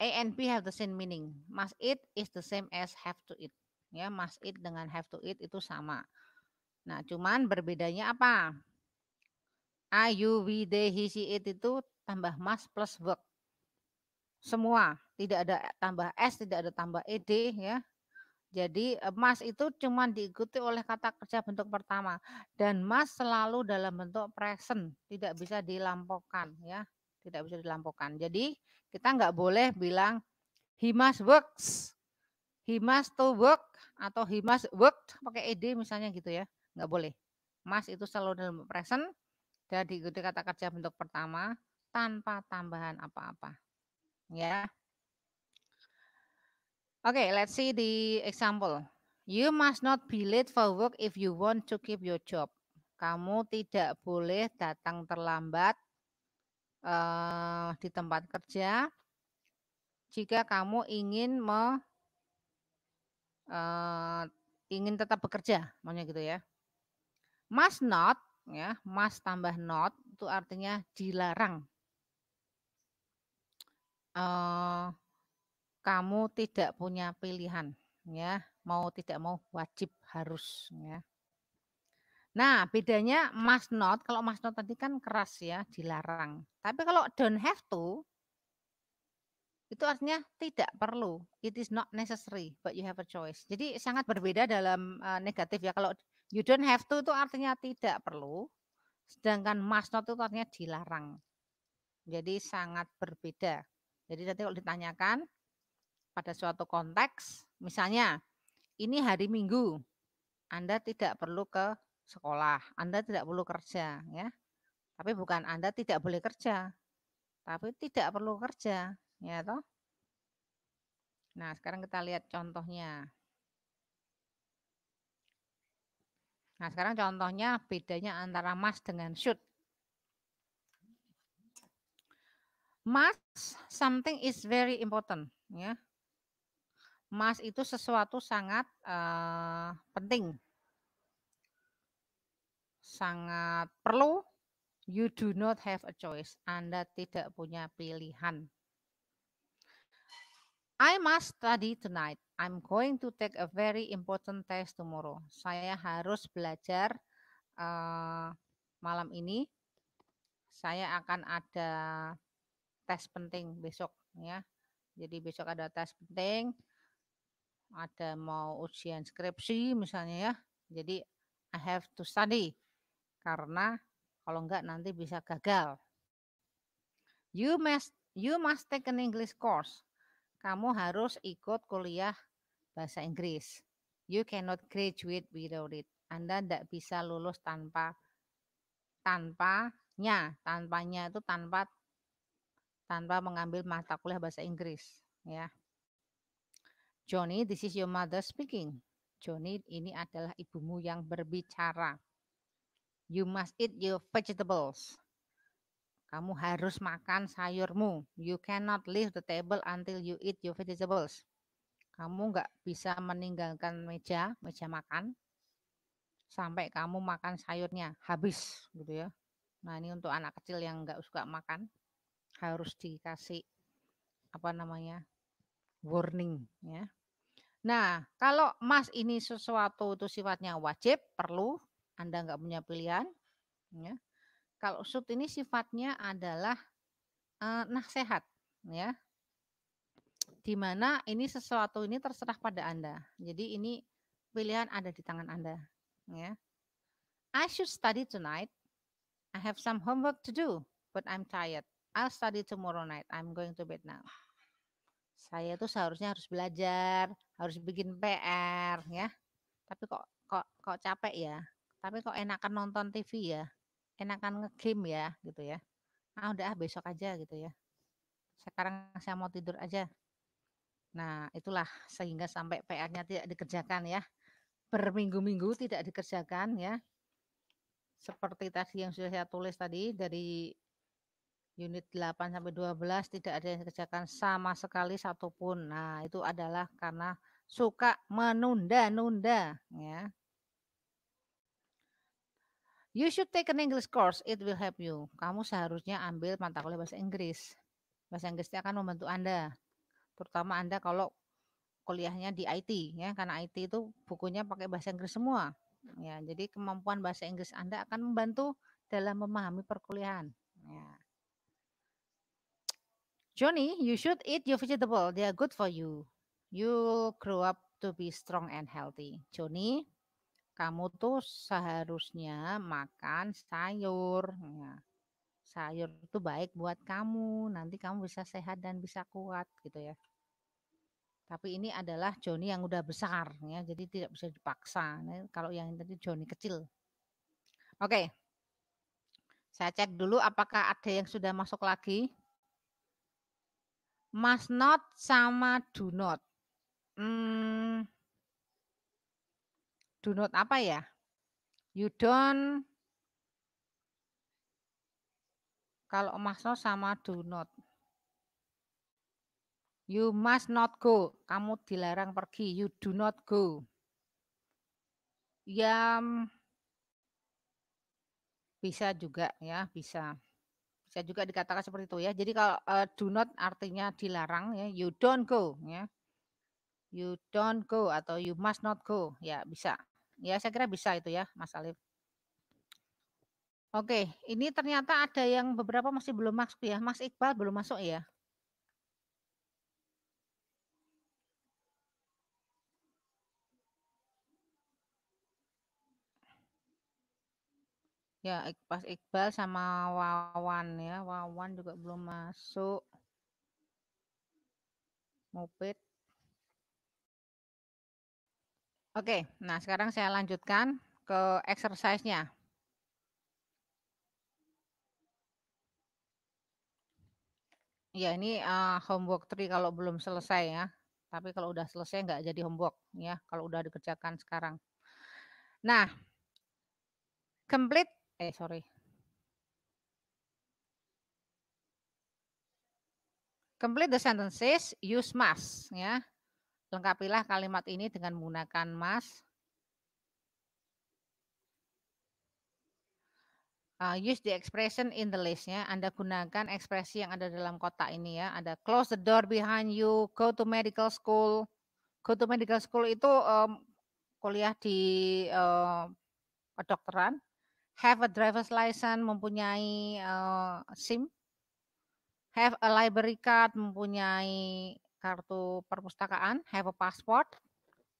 A and B have the same meaning. Must eat is the same as have to eat. Ya, must eat dengan have to eat itu sama. Nah, cuman berbedanya apa? A, you, we, they, he, she, it itu tambah must plus verb. Semua, tidak ada tambah s, tidak ada tambah ed ya. Jadi emas itu cuma diikuti oleh kata kerja bentuk pertama dan mas selalu dalam bentuk present, tidak bisa dilampaukan ya. tidak bisa dilampaukan. Jadi kita nggak boleh bilang he must works, he must to work atau he must worked pakai ed misalnya gitu ya, nggak boleh. Must itu selalu dalam present dan diikuti kata kerja bentuk pertama tanpa tambahan apa-apa. Ya. Okay, let's see the example. You must not be late for work if you want to keep your job. Kamu tidak boleh datang terlambat uh, di tempat kerja jika kamu ingin me, uh, ingin tetap bekerja, maunya gitu ya. Must not, ya, must tambah not itu artinya dilarang. Uh, kamu tidak punya pilihan, ya, mau tidak mau wajib harus, ya. Nah, bedanya must not, kalau must not tadi kan keras ya, dilarang. Tapi kalau don't have to, itu artinya tidak perlu. It is not necessary, but you have a choice. Jadi sangat berbeda dalam uh, negatif ya. Kalau you don't have to itu artinya tidak perlu, sedangkan must not itu artinya dilarang. Jadi sangat berbeda. Jadi nanti kalau ditanyakan pada suatu konteks, misalnya ini hari Minggu, Anda tidak perlu ke sekolah, Anda tidak perlu kerja ya. Tapi bukan Anda tidak boleh kerja, tapi tidak perlu kerja, ya toh. Nah, sekarang kita lihat contohnya. Nah, sekarang contohnya bedanya antara must dengan should. Must something is very important, ya. Must itu sesuatu sangat uh, penting sangat perlu, you do not have a choice. Anda tidak punya pilihan. I must study tonight. I'm going to take a very important test tomorrow. Saya harus belajar uh, malam ini. Saya akan ada tes penting besok ya. Jadi besok ada tes penting. Ada mau ujian skripsi misalnya ya. Jadi I have to study karena kalau enggak nanti bisa gagal. You must you must take an English course. Kamu harus ikut kuliah bahasa Inggris. You cannot graduate without it. Anda tidak bisa lulus tanpa tanpanya, tanpanya itu tanpa tanpa mengambil mata kuliah bahasa Inggris, ya. Johnny, this is your mother speaking. Johnny, ini adalah ibumu yang berbicara. You must eat your vegetables. Kamu harus makan sayurmu. You cannot leave the table until you eat your vegetables. Kamu nggak bisa meninggalkan meja, meja makan, sampai kamu makan sayurnya habis, gitu ya. Nah ini untuk anak kecil yang nggak suka makan, harus dikasih apa namanya warning, ya. Nah kalau mas ini sesuatu itu sifatnya wajib, perlu, anda nggak punya pilihan. Ya. Kalau sud ini sifatnya adalah uh, nasihat, ya. Di mana ini sesuatu ini terserah pada Anda. Jadi ini pilihan ada di tangan Anda, ya. I should study tonight. I have some homework to do, but I'm tired. I'll study tomorrow night. I'm going to bed now. Saya tuh seharusnya harus belajar, harus bikin PR, ya. Tapi kok kok kok capek ya tapi kok enakan nonton TV ya, enakan ngegame ya gitu ya. Ah udah ah, besok aja gitu ya. Sekarang saya mau tidur aja. Nah itulah sehingga sampai PR-nya tidak dikerjakan ya. Berminggu-minggu tidak dikerjakan ya. Seperti tadi yang sudah saya tulis tadi dari unit 8 sampai 12 tidak ada yang dikerjakan sama sekali satupun. Nah, itu adalah karena suka menunda-nunda ya. You should take an English course, it will help you. Kamu seharusnya ambil mata kuliah bahasa Inggris. Bahasa Inggris akan membantu Anda. Terutama Anda kalau kuliahnya di IT ya, karena IT itu bukunya pakai bahasa Inggris semua. Ya, jadi kemampuan bahasa Inggris Anda akan membantu dalam memahami perkuliahan. Ya. Johnny, you should eat your vegetable. They are good for you. You grow up to be strong and healthy. Johnny, kamu tuh seharusnya makan sayur. Ya. sayur itu baik buat kamu, nanti kamu bisa sehat dan bisa kuat gitu ya. Tapi ini adalah Joni yang udah besar ya, jadi tidak bisa dipaksa. Nah, kalau yang tadi Joni kecil. Oke. Saya cek dulu apakah ada yang sudah masuk lagi. Must not sama do not. Hmm, do not apa ya? You don't kalau must not sama do not. You must not go. Kamu dilarang pergi. You do not go. Ya bisa juga ya, bisa. Bisa juga dikatakan seperti itu ya. Jadi kalau uh, do not artinya dilarang ya, you don't go ya. You don't go atau you must not go. Ya, bisa. Ya, saya kira bisa itu ya, Mas Alif. Oke, ini ternyata ada yang beberapa masih belum masuk ya. Mas Iqbal belum masuk ya? Ya, pas Iqbal sama Wawan ya. Wawan juga belum masuk. Mupit. Oke, nah sekarang saya lanjutkan ke exercise-nya. Ya, ini uh, homework 3 kalau belum selesai ya. Tapi kalau udah selesai nggak jadi homework ya, kalau udah dikerjakan sekarang. Nah, complete eh sorry. Complete the sentences, use must ya. Lengkapilah kalimat ini dengan menggunakan must. Uh, use the expression in the list ya. Anda gunakan ekspresi yang ada dalam kotak ini ya. Ada close the door behind you, go to medical school. Go to medical school itu um, kuliah di uh, kedokteran have a driver's license mempunyai uh, SIM, have a library card mempunyai kartu perpustakaan, have a passport,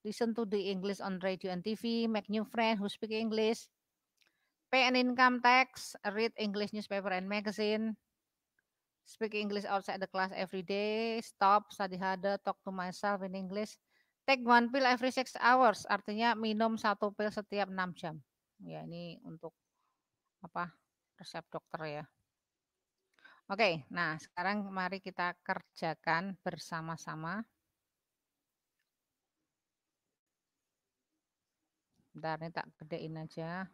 listen to the English on radio and TV, make new friends who speak English, pay an income tax, read English newspaper and magazine, speak English outside the class every day, stop, study harder, talk to myself in English, take one pill every six hours, artinya minum satu pil setiap enam jam. Ya, ini untuk apa resep dokter ya. Oke, nah sekarang mari kita kerjakan bersama-sama. Bentar, ini tak gedein aja.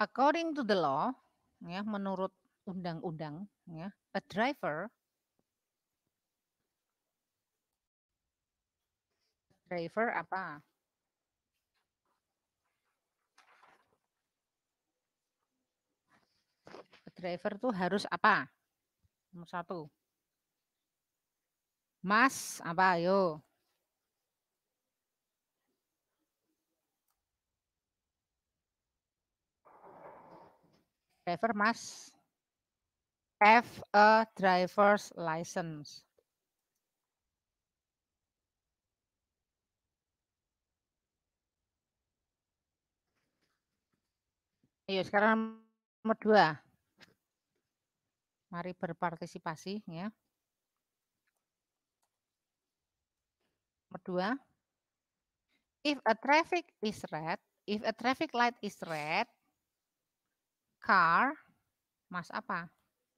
According to the law, ya, menurut undang-undang, ya, a driver driver apa? A driver tuh harus apa? Nomor satu. Mas apa? Ayo. Driver must have a driver's license. Ayo sekarang nomor dua. Mari berpartisipasi ya. Nomor dua. If a traffic is red, if a traffic light is red, car, mas apa?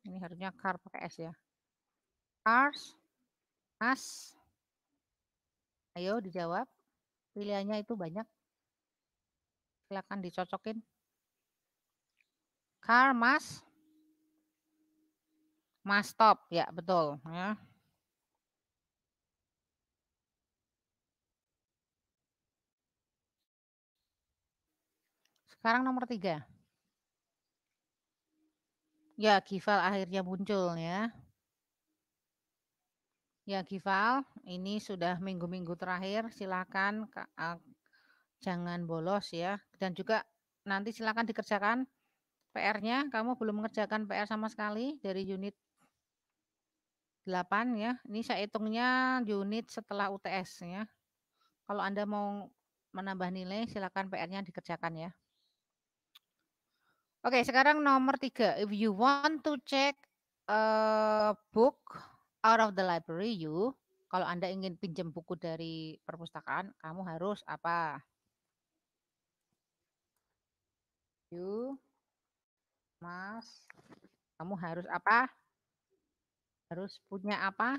Ini harusnya car pakai S ya. Cars, mas. Ayo dijawab. Pilihannya itu banyak. Silakan dicocokin. Car, mas. Mas stop, ya betul. Ya. Sekarang nomor tiga. Ya, Gival akhirnya muncul ya. Ya, Gival, ini sudah minggu-minggu terakhir. Silakan Jangan bolos ya. Dan juga nanti silakan dikerjakan PR-nya. Kamu belum mengerjakan PR sama sekali dari unit 8 ya. Ini saya hitungnya unit setelah UTS ya. Kalau Anda mau menambah nilai silakan PR-nya dikerjakan ya. Oke, sekarang nomor tiga. If you want to check a book out of the library, you kalau Anda ingin pinjam buku dari perpustakaan, kamu harus apa? You Mas, kamu harus apa? Harus punya apa?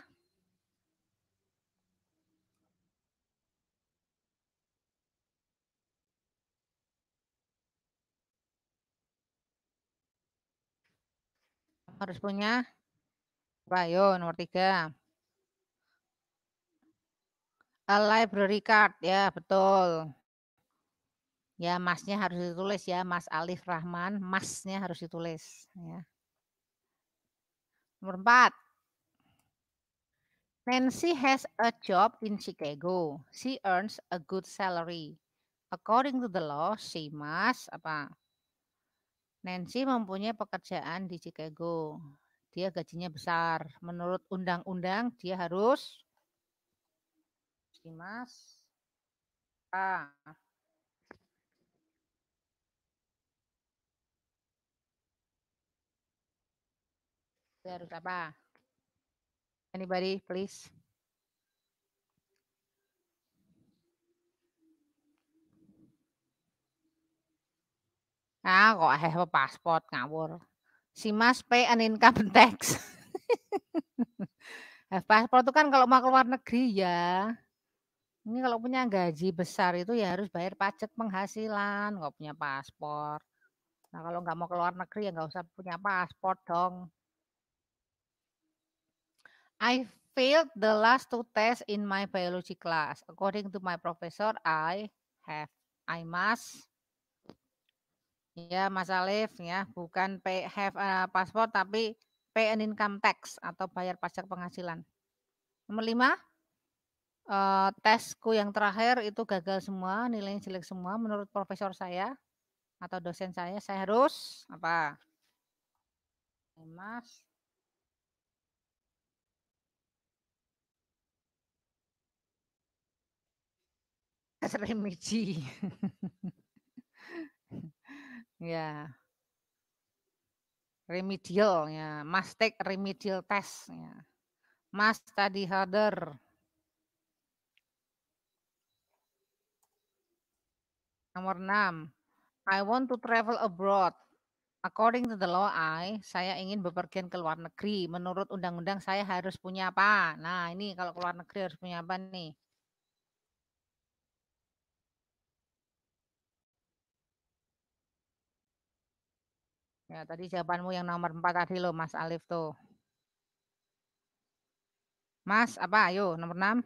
Harus punya apa? Yo, nomor tiga. A library card, ya betul. Ya, masnya harus ditulis ya, Mas Alif Rahman, masnya harus ditulis ya. Nomor empat. Nancy has a job in Chicago. She earns a good salary. According to the law, she must apa? Nancy mempunyai pekerjaan di Chicago. Dia gajinya besar. Menurut undang-undang dia harus must ah, dia harus apa? Anybody, please? Ah, kok have a passport ngawur. Si Mas pay an income <laughs> tax. have passport itu kan kalau mau keluar negeri ya. Ini kalau punya gaji besar itu ya harus bayar pajak penghasilan, nggak punya paspor. Nah kalau nggak mau keluar negeri ya nggak usah punya paspor dong. I failed the last two tests in my biology class. According to my professor, I have, I must Ya, Mas Alif ya, bukan pay have a passport tapi pay an income tax atau bayar pajak penghasilan. Nomor lima, uh, tesku yang terakhir itu gagal semua, nilainya jelek semua menurut profesor saya atau dosen saya. Saya harus apa? Mas <laughs> remedi. Ya. Remedial ya, must take remedial test ya. Must study harder. Nomor 6. I want to travel abroad. According to the law, I, saya ingin bepergian ke luar negeri. Menurut undang-undang saya harus punya apa? Nah, ini kalau ke luar negeri harus punya apa nih? Ya, tadi jawabanmu yang nomor 4 tadi loh, Mas Alif tuh. Mas, apa? Ayo, nomor 6.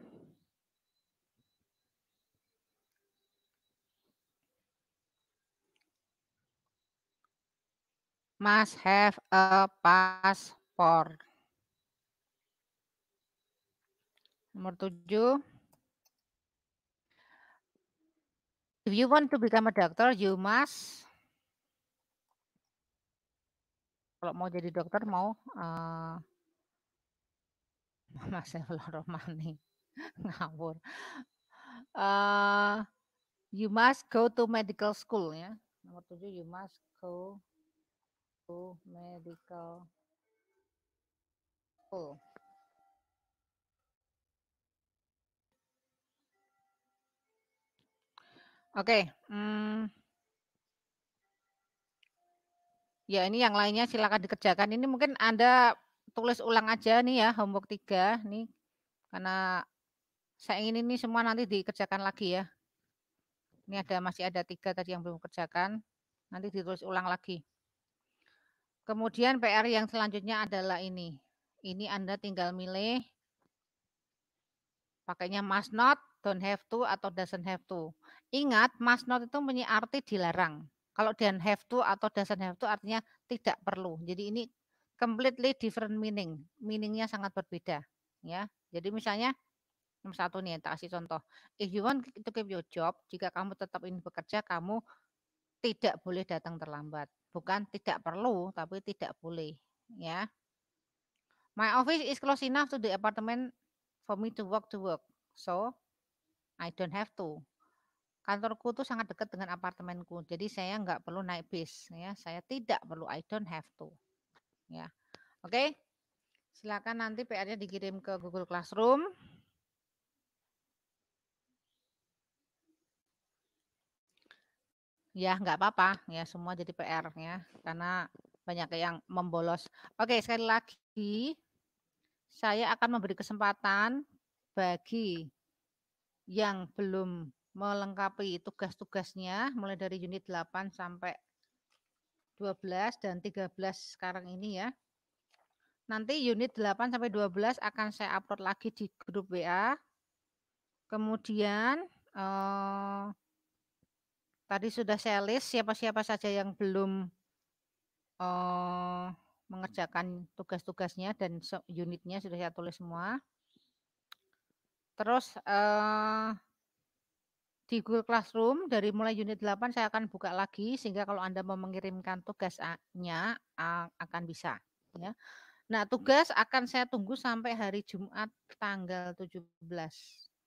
Must have a passport. Nomor 7. If you want to become a doctor, you must kalau mau jadi dokter mau uh, Mas Romani ngawur. Uh, you must go to medical school ya. Nomor tujuh you must go to medical school. Oke, okay. hmm, Ya, ini yang lainnya silakan dikerjakan. Ini mungkin Anda tulis ulang aja nih ya, homework 3 nih. Karena saya ingin ini semua nanti dikerjakan lagi ya. Ini ada masih ada tiga tadi yang belum kerjakan. Nanti ditulis ulang lagi. Kemudian PR yang selanjutnya adalah ini. Ini Anda tinggal milih pakainya must not, don't have to, atau doesn't have to. Ingat, must not itu punya arti dilarang. Kalau dan have to atau doesn't have to artinya tidak perlu. Jadi ini completely different meaning. Meaningnya sangat berbeda. Ya, jadi misalnya Nomor satu nih, tak kasih contoh. If you want to keep your job, jika kamu tetap ingin bekerja, kamu tidak boleh datang terlambat. Bukan tidak perlu, tapi tidak boleh. Ya. My office is close enough to the apartment for me to walk to work. So, I don't have to. Kantorku tuh sangat dekat dengan apartemenku, jadi saya nggak perlu naik bis. Ya, saya tidak perlu. I don't have to. Ya, oke. Okay? Silakan nanti PR-nya dikirim ke Google Classroom. Ya, nggak apa-apa ya semua jadi PR ya karena banyak yang membolos. Oke, sekali lagi saya akan memberi kesempatan bagi yang belum melengkapi tugas-tugasnya mulai dari unit 8 sampai 12 dan 13 sekarang ini ya. Nanti unit 8 sampai 12 akan saya upload lagi di grup WA. Kemudian eh, Tadi sudah saya list siapa-siapa saja yang belum uh, mengerjakan tugas-tugasnya dan unitnya sudah saya tulis semua. Terus uh, di Google Classroom dari mulai unit 8 saya akan buka lagi sehingga kalau Anda mau mengirimkan tugasnya akan bisa ya. Nah, tugas akan saya tunggu sampai hari Jumat tanggal 17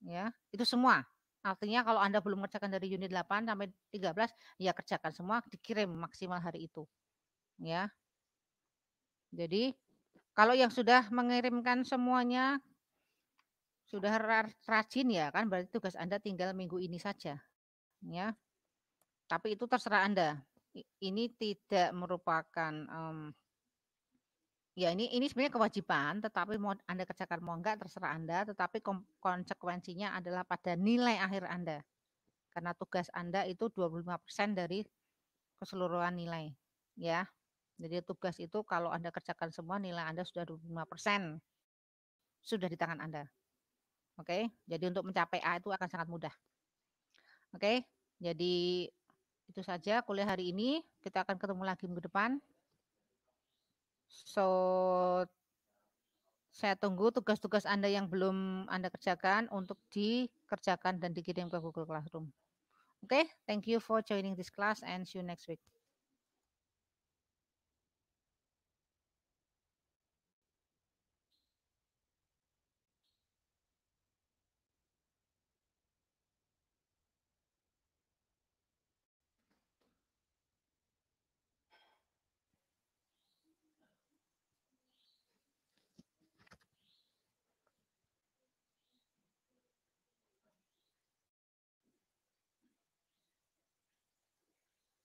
ya. Itu semua. Artinya kalau Anda belum mengerjakan dari unit 8 sampai 13, ya kerjakan semua, dikirim maksimal hari itu. Ya. Jadi kalau yang sudah mengirimkan semuanya sudah rajin ya kan berarti tugas Anda tinggal minggu ini saja. Ya. Tapi itu terserah Anda. Ini tidak merupakan um, Ya ini ini sebenarnya kewajiban, tetapi mau Anda kerjakan mau enggak terserah Anda, tetapi konsekuensinya adalah pada nilai akhir Anda. Karena tugas Anda itu 25% dari keseluruhan nilai, ya. Jadi tugas itu kalau Anda kerjakan semua nilai Anda sudah 25%. Sudah di tangan Anda. Oke, jadi untuk mencapai A itu akan sangat mudah. Oke, jadi itu saja kuliah hari ini. Kita akan ketemu lagi minggu depan. So, saya tunggu tugas-tugas Anda yang belum Anda kerjakan untuk dikerjakan dan dikirim ke Google Classroom. Oke, okay? thank you for joining this class and see you next week.